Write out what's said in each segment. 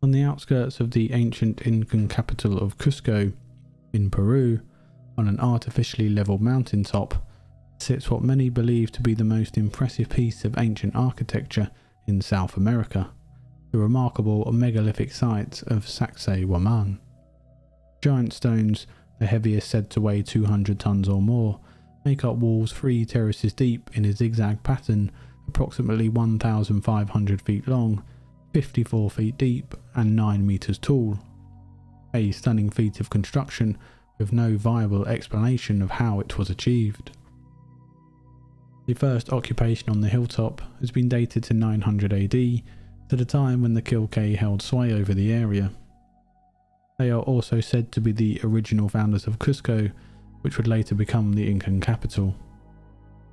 On the outskirts of the ancient Incan capital of Cusco, in Peru, on an artificially level mountaintop, sits what many believe to be the most impressive piece of ancient architecture in South America, the remarkable megalithic site of Sacsayhuaman. Giant stones, the heaviest said to weigh 200 tons or more, make up walls three terraces deep in a zigzag pattern, approximately 1,500 feet long, 54 feet deep, and 9 meters tall. A stunning feat of construction with no viable explanation of how it was achieved. The first occupation on the hilltop has been dated to 900 AD, to the time when the Killke held sway over the area. They are also said to be the original founders of Cusco, which would later become the Incan capital.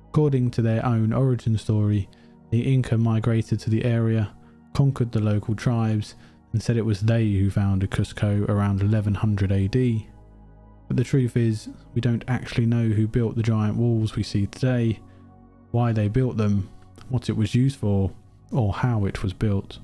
According to their own origin story, the Inca migrated to the area, conquered the local tribes, and said it was they who founded Cusco around 1100 AD. But the truth is, we don't actually know who built the giant walls we see today, why they built them, what it was used for, or how it was built.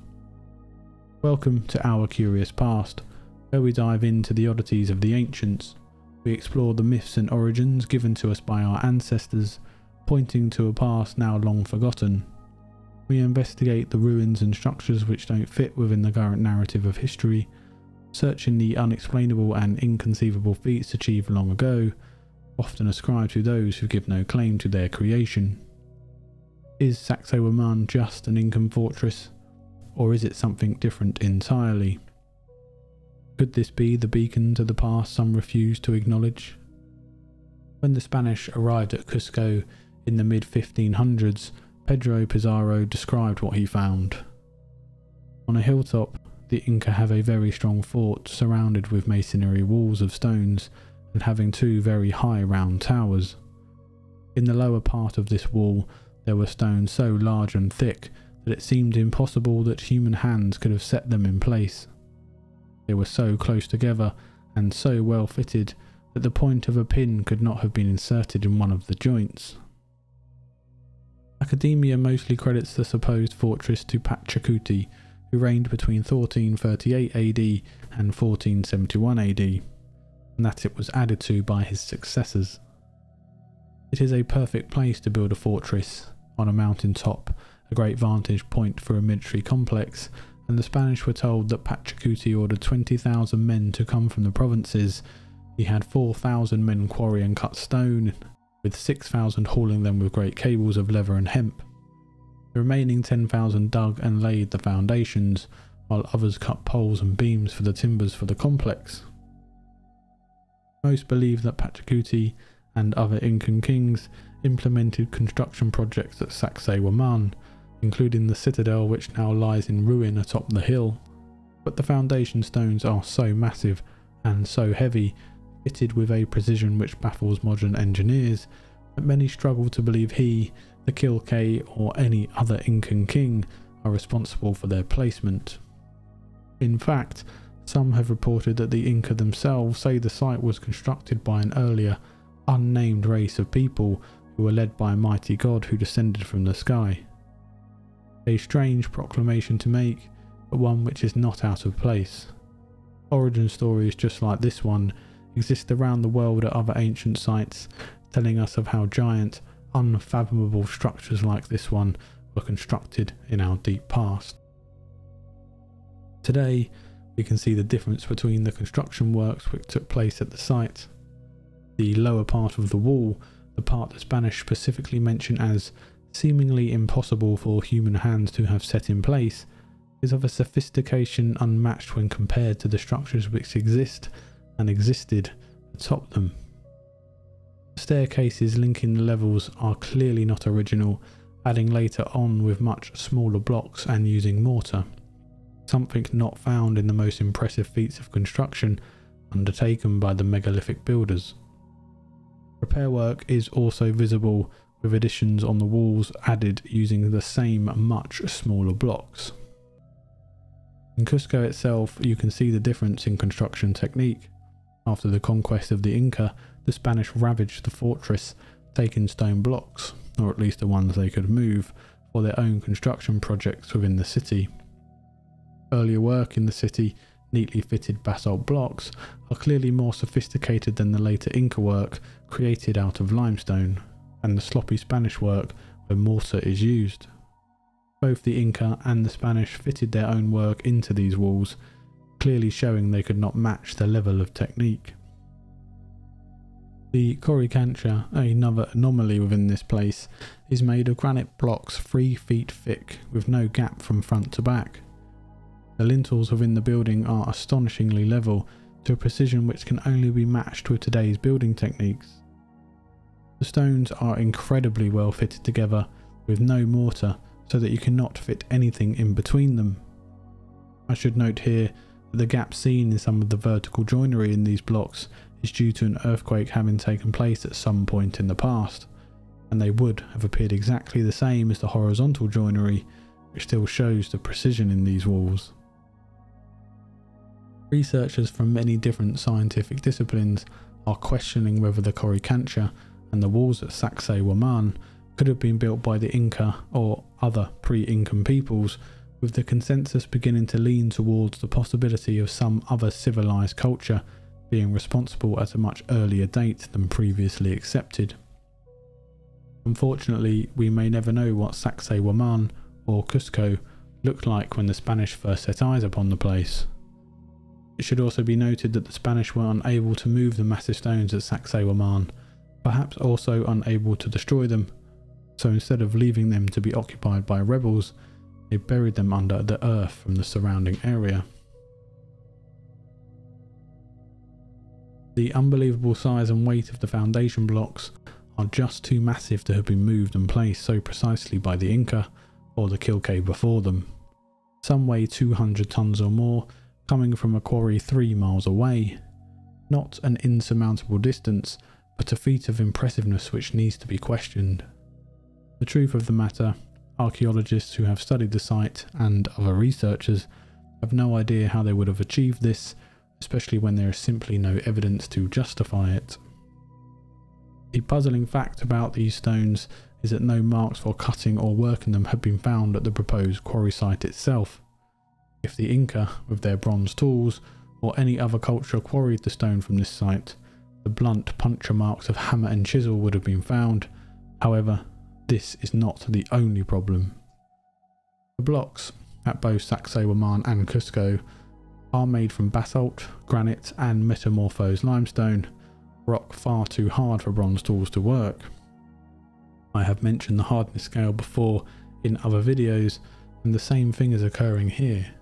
Welcome to Our Curious Past, where we dive into the oddities of the ancients. We explore the myths and origins given to us by our ancestors, pointing to a past now long forgotten. We investigate the ruins and structures which don't fit within the current narrative of history, searching the unexplainable and inconceivable feats achieved long ago, often ascribed to those who give no claim to their creation. Is Sacsayhuaman just an Incan fortress, or is it something different entirely? Could this be the beacon to the past some refuse to acknowledge? When the Spanish arrived at Cusco in the mid 1500s, Pedro Pizarro described what he found. On a hilltop, the Inca have a very strong fort surrounded with masonry walls of stones and having two very high round towers. In the lower part of this wall there were stones so large and thick that it seemed impossible that human hands could have set them in place. They were so close together and so well fitted that the point of a pin could not have been inserted in one of the joints. Academia mostly credits the supposed fortress to Pachacuti, who reigned between 1438 AD and 1471 AD, and that it was added to by his successors. It is a perfect place to build a fortress, on a mountain top, a great vantage point for a military complex, and the Spanish were told that Pachacuti ordered 20,000 men to come from the provinces. He had 4,000 men quarry and cut stone, with 6,000 hauling them with great cables of leather and hemp. The remaining 10,000 dug and laid the foundations, while others cut poles and beams for the timbers for the complex. Most believe that Pachacuti and other Incan kings implemented construction projects at Sacsayhuaman, including the citadel which now lies in ruin atop the hill. But the foundation stones are so massive and so heavy, fitted with a precision which baffles modern engineers, that many struggle to believe he, the Killke, or any other Incan king are responsible for their placement. In fact, some have reported that the Inca themselves say the site was constructed by an earlier, unnamed race of people who were led by a mighty god who descended from the sky. A strange proclamation to make, but one which is not out of place. Origin stories just like this one exist around the world at other ancient sites, telling us of how giant, unfathomable structures like this one were constructed in our deep past. Today, we can see the difference between the construction works which took place at the site. The lower part of the wall, the part the Spanish specifically mention as seemingly impossible for human hands to have set in place, is of a sophistication unmatched when compared to the structures which exist and existed atop them. Staircases linking the levels are clearly not original, adding later on with much smaller blocks and using mortar. Something not found in the most impressive feats of construction undertaken by the megalithic builders. Repair work is also visible with additions on the walls added using the same much smaller blocks. In Cusco itself you can see the difference in construction technique. After the conquest of the Inca, the Spanish ravaged the fortress, taking stone blocks, or at least the ones they could move, for their own construction projects within the city. Earlier work in the city, neatly fitted basalt blocks, are clearly more sophisticated than the later Inca work created out of limestone, and the sloppy Spanish work where mortar is used. Both the Inca and the Spanish fitted their own work into these walls, clearly showing they could not match the level of technique. The Coricancha, another anomaly within this place, is made of granite blocks 3 feet thick with no gap from front to back. The lintels within the building are astonishingly level to a precision which can only be matched with today's building techniques. The stones are incredibly well fitted together with no mortar so that you cannot fit anything in between them. I should note here the gap seen in some of the vertical joinery in these blocks is due to an earthquake having taken place at some point in the past, and they would have appeared exactly the same as the horizontal joinery, which still shows the precision in these walls. Researchers from many different scientific disciplines are questioning whether the Coricancha and the walls at Sacsayhuaman could have been built by the Inca or other pre-Incan peoples, with the consensus beginning to lean towards the possibility of some other civilized culture being responsible at a much earlier date than previously accepted. Unfortunately, we may never know what Sacsayhuaman or Cusco looked like when the Spanish first set eyes upon the place. It should also be noted that the Spanish were unable to move the massive stones at Sacsayhuaman, perhaps also unable to destroy them, so instead of leaving them to be occupied by rebels, they buried them under the earth from the surrounding area. The unbelievable size and weight of the foundation blocks are just too massive to have been moved and placed so precisely by the Inca or the Killke before them. Some weigh 200 tons or more, coming from a quarry 3 miles away. Not an insurmountable distance, but a feat of impressiveness which needs to be questioned. The truth of the matter, archaeologists who have studied the site and other researchers have no idea how they would have achieved this, especially when there is simply no evidence to justify it. The puzzling fact about these stones is that no marks for cutting or working them have been found at the proposed quarry site itself. If the Inca, with their bronze tools, or any other culture quarried the stone from this site, the blunt puncture marks of hammer and chisel would have been found. However, this is not the only problem. The blocks at both Sacsayhuaman and Cusco are made from basalt, granite and metamorphosed limestone, rock far too hard for bronze tools to work. I have mentioned the hardness scale before in other videos and the same thing is occurring here.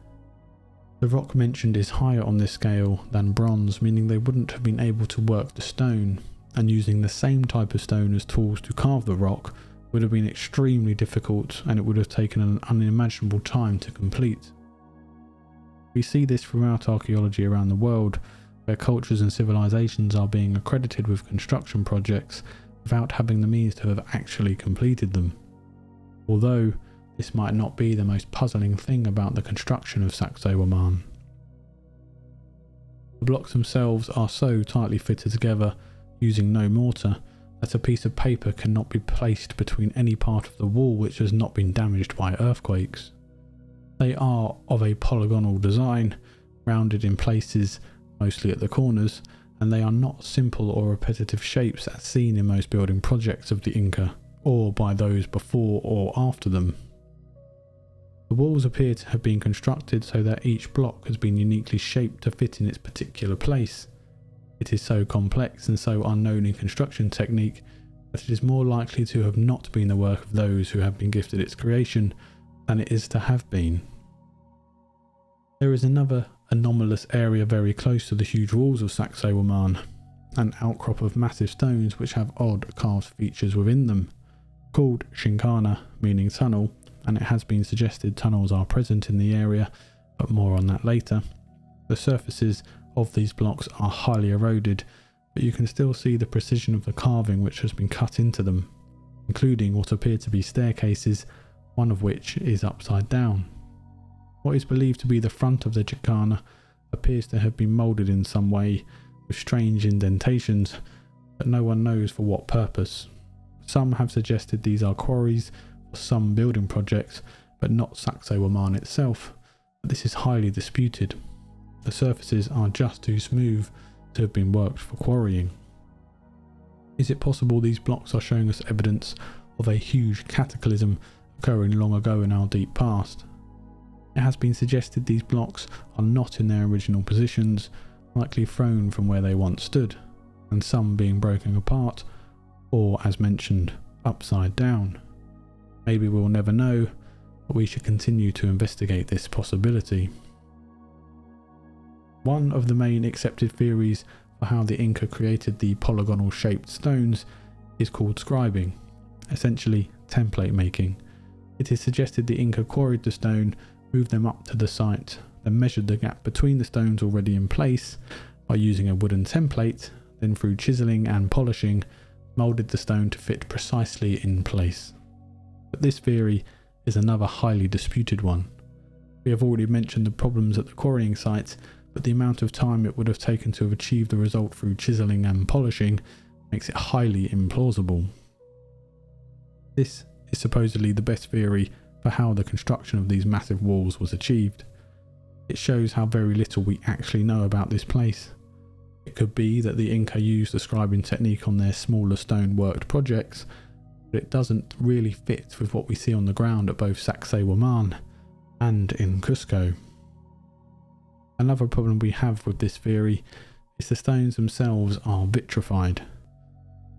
The rock mentioned is higher on this scale than bronze meaning they wouldn't have been able to work the stone and using the same type of stone as tools to carve the rock would have been extremely difficult and it would have taken an unimaginable time to complete. We see this throughout archaeology around the world, where cultures and civilizations are being accredited with construction projects without having the means to have actually completed them. Although this might not be the most puzzling thing about the construction of Sacsayhuaman. The blocks themselves are so tightly fitted together using no mortar that a piece of paper cannot be placed between any part of the wall which has not been damaged by earthquakes. They are of a polygonal design, rounded in places, mostly at the corners, and they are not simple or repetitive shapes as seen in most building projects of the Inca, or by those before or after them. The walls appear to have been constructed so that each block has been uniquely shaped to fit in its particular place, it is so complex and so unknown in construction technique that it is more likely to have not been the work of those who have been gifted its creation than it is to have been. There is another anomalous area very close to the huge walls of Sacsayhuaman, an outcrop of massive stones which have odd carved features within them, called Chincana, meaning tunnel, and it has been suggested tunnels are present in the area, but more on that later. The surfaces of these blocks are highly eroded, but you can still see the precision of the carving which has been cut into them, including what appear to be staircases, one of which is upside down. What is believed to be the front of the Jacana appears to have been moulded in some way with strange indentations, but no one knows for what purpose. Some have suggested these are quarries for some building projects, but not Sacsayhuaman itself, but this is highly disputed. The surfaces are just too smooth to have been worked for quarrying. Is it possible these blocks are showing us evidence of a huge cataclysm occurring long ago in our deep past? It has been suggested these blocks are not in their original positions, likely thrown from where they once stood, and some being broken apart, or as mentioned, upside down. Maybe we'll never know, but we should continue to investigate this possibility. One of the main accepted theories for how the Inca created the polygonal shaped stones is called scribing, essentially template making. It is suggested the Inca quarried the stone, moved them up to the site, then measured the gap between the stones already in place by using a wooden template, then through chiselling and polishing, moulded the stone to fit precisely in place. But this theory is another highly disputed one. We have already mentioned the problems at the quarrying site but the amount of time it would have taken to have achieved the result through chiseling and polishing makes it highly implausible. This is supposedly the best theory for how the construction of these massive walls was achieved. It shows how very little we actually know about this place. It could be that the Inca used the scribing technique on their smaller stone worked projects, but it doesn't really fit with what we see on the ground at both Sacsayhuaman and in Cusco. Another problem we have with this theory is the stones themselves are vitrified.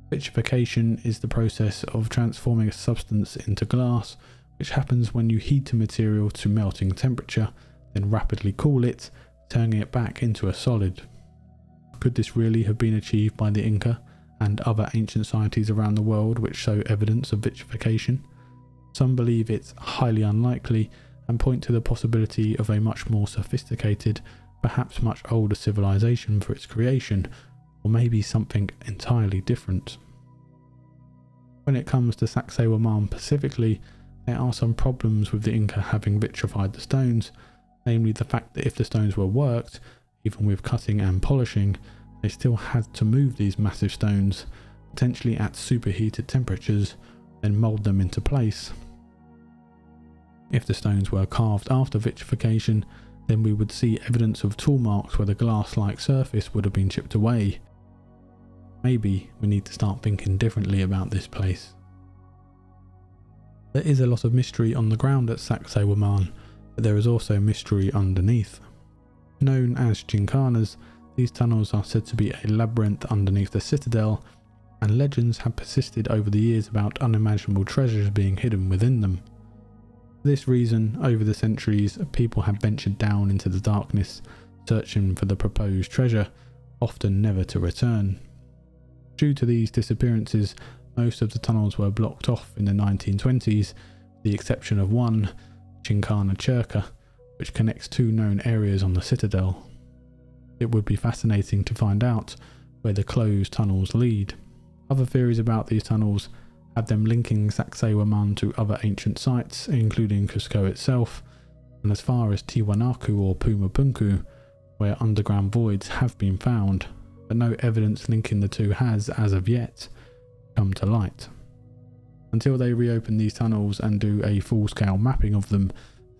Vitrification is the process of transforming a substance into glass, which happens when you heat a material to melting temperature, then rapidly cool it, turning it back into a solid. Could this really have been achieved by the Inca and other ancient societies around the world which show evidence of vitrification? Some believe it's highly unlikely and point to the possibility of a much more sophisticated, perhaps much older civilization for its creation, or maybe something entirely different. When it comes to Sacsayhuaman specifically, there are some problems with the Inca having vitrified the stones, namely the fact that if the stones were worked, even with cutting and polishing, they still had to move these massive stones, potentially at superheated temperatures, then mould them into place. If the stones were carved after vitrification, then we would see evidence of tool marks where the glass-like surface would have been chipped away. Maybe we need to start thinking differently about this place. There is a lot of mystery on the ground at Sacsayhuaman, but there is also mystery underneath. Known as chincanas, these tunnels are said to be a labyrinth underneath the citadel, and legends have persisted over the years about unimaginable treasures being hidden within them. For this reason, over the centuries, people have ventured down into the darkness, searching for the proposed treasure, often never to return. Due to these disappearances, most of the tunnels were blocked off in the 1920s, with the exception of one, Chincana Churca, which connects two known areas on the citadel. It would be fascinating to find out where the closed tunnels lead. Other theories about these tunnels have them linking Sacsayhuaman to other ancient sites, including Cusco itself, and as far as Tiwanaku or Pumapunku, where underground voids have been found, but no evidence linking the two has, as of yet, come to light. Until they reopen these tunnels and do a full-scale mapping of them,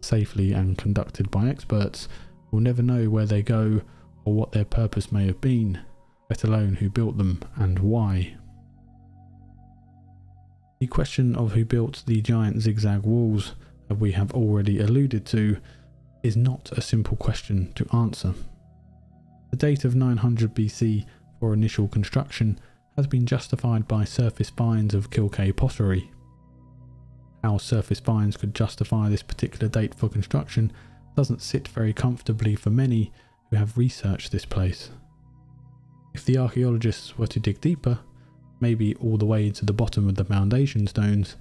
safely and conducted by experts, we'll never know where they go or what their purpose may have been, let alone who built them and why. The question of who built the giant zigzag walls that we have already alluded to is not a simple question to answer. The date of 900 BC for initial construction has been justified by surface finds of Killke pottery. How surface finds could justify this particular date for construction doesn't sit very comfortably for many who have researched this place. If the archaeologists were to dig deeper, maybe all the way to the bottom of the foundation stones.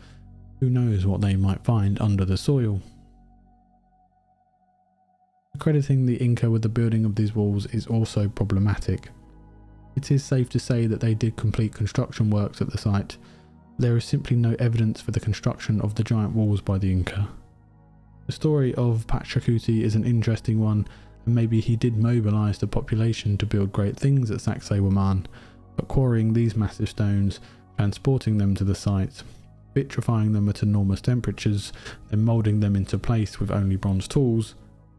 Who knows what they might find under the soil. Crediting the Inca with the building of these walls is also problematic. It is safe to say that they did complete construction works at the site. There is simply no evidence for the construction of the giant walls by the Inca. The story of Pachacuti is an interesting one and maybe he did mobilise the population to build great things at Sacsayhuaman, but quarrying these massive stones, transporting them to the site, vitrifying them at enormous temperatures, then moulding them into place with only bronze tools,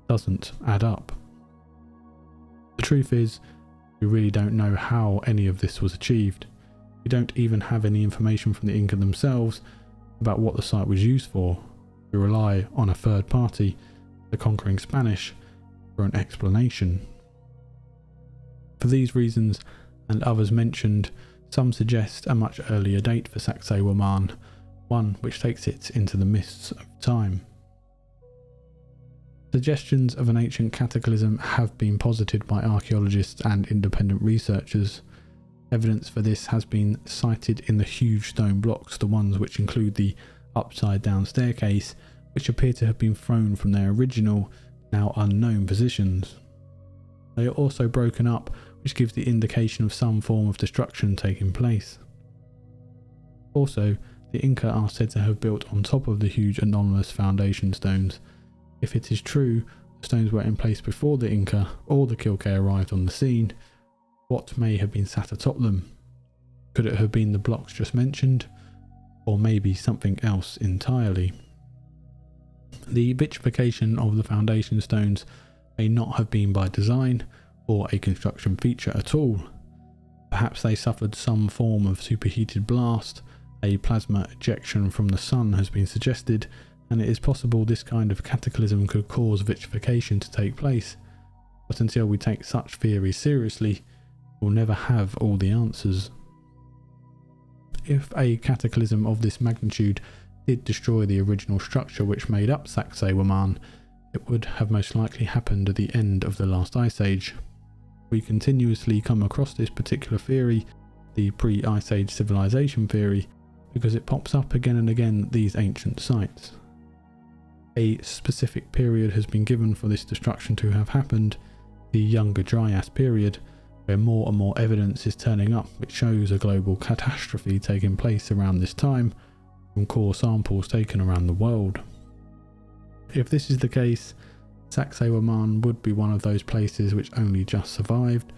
doesn't add up. The truth is, we really don't know how any of this was achieved. We don't even have any information from the Inca themselves about what the site was used for. We rely on a third party, the conquering Spanish, for an explanation. For these reasons, and others mentioned, some suggest a much earlier date for Sacsayhuaman, one which takes it into the mists of time. Suggestions of an ancient cataclysm have been posited by archaeologists and independent researchers. Evidence for this has been cited in the huge stone blocks, the ones which include the upside down staircase, which appear to have been thrown from their original, now unknown positions. They are also broken up, which gives the indication of some form of destruction taking place. Also, the Inca are said to have built on top of the huge anomalous foundation stones, if it is true the stones were in place before the Inca or the Killke arrived on the scene, what may have been sat atop them? Could it have been the blocks just mentioned? Or maybe something else entirely? The vitrification of the foundation stones may not have been by design or a construction feature at all. Perhaps they suffered some form of superheated blast, a plasma ejection from the sun has been suggested, and it is possible this kind of cataclysm could cause vitrification to take place. But until we take such theories seriously, we'll never have all the answers. If a cataclysm of this magnitude did destroy the original structure which made up Sacsayhuaman, it would have most likely happened at the end of the last ice age. We continuously come across this particular theory, the pre-ice age civilization theory, because it pops up again and again at these ancient sites a specific period has been given for this destruction to have happened, the Younger Dryas period, where more and more evidence is turning up which shows a global catastrophe taking place around this time from core samples taken around the world. If this is the case, Sacsayhuaman would be one of those places which only just survived,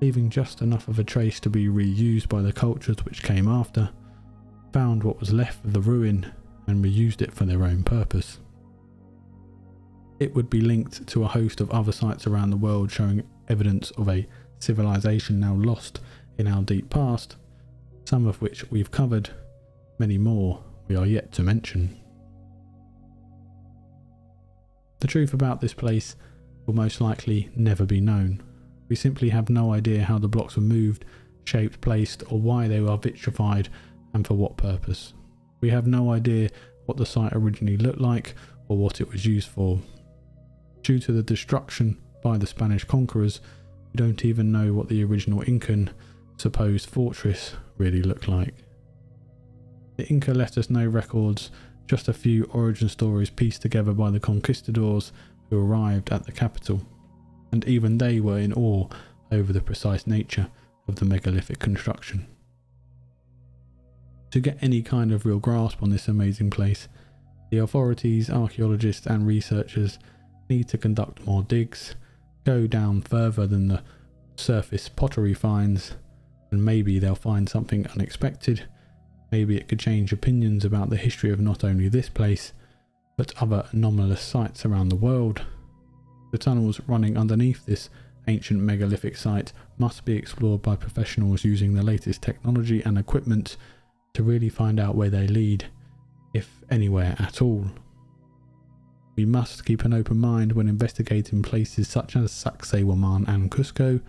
leaving just enough of a trace to be reused by the cultures which came after, found what was left of the ruin and reused it for their own purpose. It would be linked to a host of other sites around the world showing evidence of a civilization now lost in our deep past, some of which we've covered, many more we are yet to mention. The truth about this place will most likely never be known. We simply have no idea how the blocks were moved, shaped, placed, or why they were vitrified and for what purpose. We have no idea what the site originally looked like or what it was used for. Due to the destruction by the Spanish conquerors, we don't even know what the original Incan supposed fortress really looked like. The Inca left us no records, just a few origin stories pieced together by the conquistadors who arrived at the capital, and even they were in awe over the precise nature of the megalithic construction. To get any kind of real grasp on this amazing place, the authorities, archaeologists and researchers need to conduct more digs, go down further than the surface pottery finds, and maybe they'll find something unexpected. Maybe it could change opinions about the history of not only this place, but other anomalous sites around the world. The tunnels running underneath this ancient megalithic site must be explored by professionals using the latest technology and equipment to really find out where they lead, if anywhere at all. We must keep an open mind when investigating places such as Sacsayhuaman and Cusco,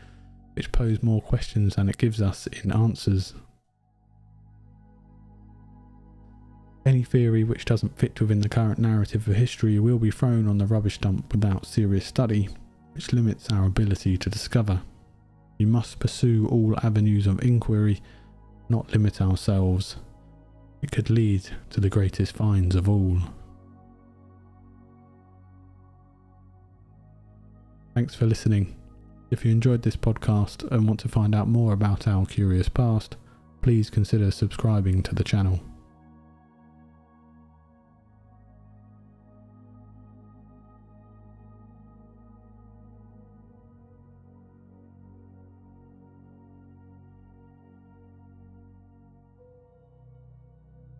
which pose more questions than it gives us in answers. Any theory which doesn't fit within the current narrative of history will be thrown on the rubbish dump without serious study, which limits our ability to discover. We must pursue all avenues of inquiry, not limit ourselves. It could lead to the greatest finds of all. Thanks for listening. If you enjoyed this podcast and want to find out more about our curious past, please consider subscribing to the channel.